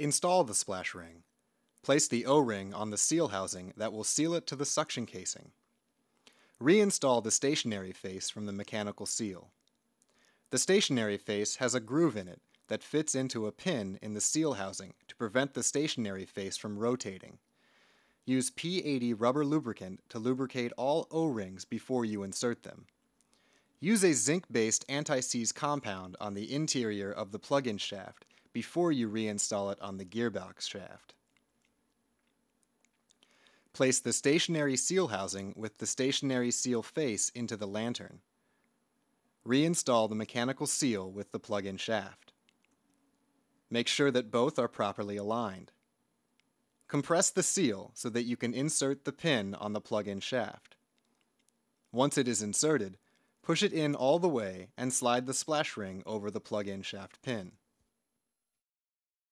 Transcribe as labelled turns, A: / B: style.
A: Install the splash ring. Place the O-ring on the seal housing that will seal it to the suction casing. Reinstall the stationary face from the mechanical seal. The stationary face has a groove in it that fits into a pin in the seal housing to prevent the stationary face from rotating. Use P80 rubber lubricant to lubricate all O-rings before you insert them. Use a zinc-based anti-seize compound on the interior of the plug-in shaft before you reinstall it on the gearbox shaft. Place the stationary seal housing with the stationary seal face into the lantern. Reinstall the mechanical seal with the plug-in shaft. Make sure that both are properly aligned. Compress the seal so that you can insert the pin on the plug-in shaft. Once it is inserted, push it in all the way and slide the splash ring over the plug-in shaft pin.